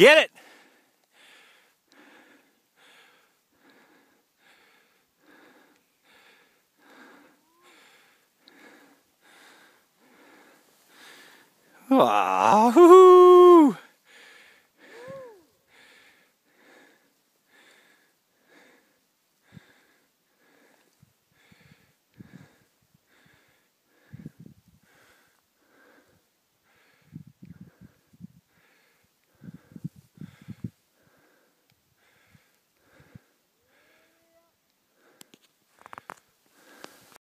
Get it. Wahoo.